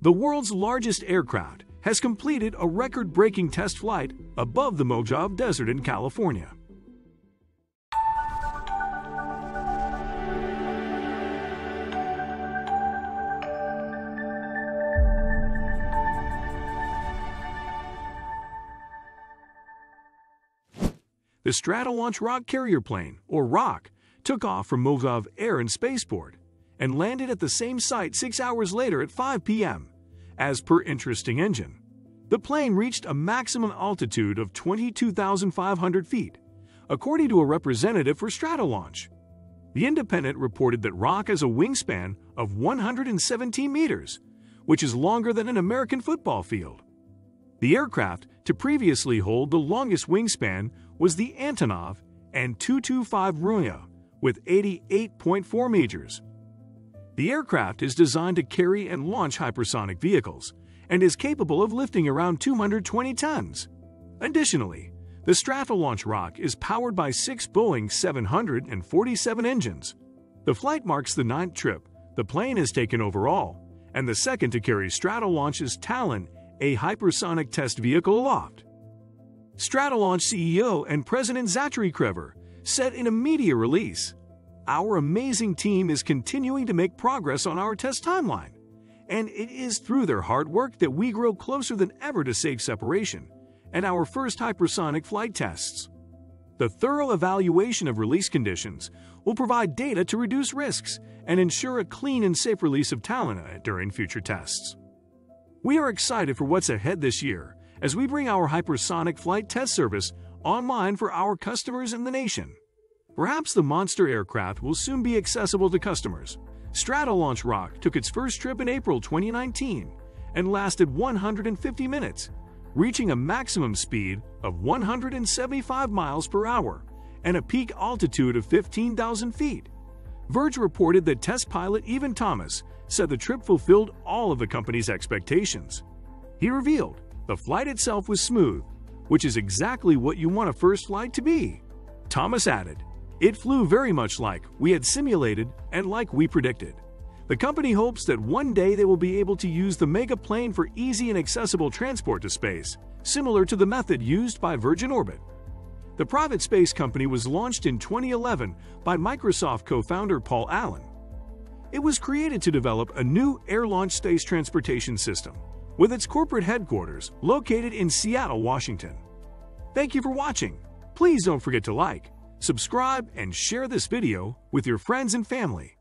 The world's largest aircraft has completed a record-breaking test flight above the Mojave Desert in California. The Stratolaunch Rock Carrier Plane, or ROC, took off from Mojave Air and Spaceport and landed at the same site six hours later at 5 p.m. As per Interesting Engineering, the plane reached a maximum altitude of 22,500 feet, according to a representative for Stratolaunch. The Independent reported that ROC has a wingspan of 117 meters, which is longer than an American football field. The aircraft to previously hold the longest wingspan was the Antonov An-225 Mriya with 88.4 meters. The aircraft is designed to carry and launch hypersonic vehicles and is capable of lifting around 220 tons. Additionally, the Stratolaunch Rock is powered by six Boeing 747 engines. The flight marks the ninth trip the plane has taken overall, and the second to carry Stratolaunch's Talon, a hypersonic test vehicle aloft. Stratolaunch CEO and President Zachary Krevor said in a media release, Our amazing team is continuing to make progress on our test timeline, and it is through their hard work that we grow closer than ever to safe separation and our first hypersonic flight tests. The thorough evaluation of release conditions will provide data to reduce risks and ensure a clean and safe release of Talon during future tests. We are excited for what's ahead this year as we bring our hypersonic flight test service online for our customers in the nation. Perhaps the monster aircraft will soon be accessible to customers. Stratolaunch Rock took its first trip in April 2019 and lasted 150 minutes, reaching a maximum speed of 175 miles per hour and a peak altitude of 15,000 feet. Verge reported that test pilot Evan Thomas said the trip fulfilled all of the company's expectations. He revealed the flight itself was smooth, which is exactly what you want a first flight to be. Thomas added, It flew very much like we had simulated and like we predicted. The company hopes that one day they will be able to use the mega plane for easy and accessible transport to space, similar to the method used by Virgin Orbit. The private space company was launched in 2011 by Microsoft co-founder Paul Allen. It was created to develop a new air-launched space transportation system with its corporate headquarters located in Seattle, Washington. Thank you for watching. Please don't forget to like, subscribe, and share this video with your friends and family.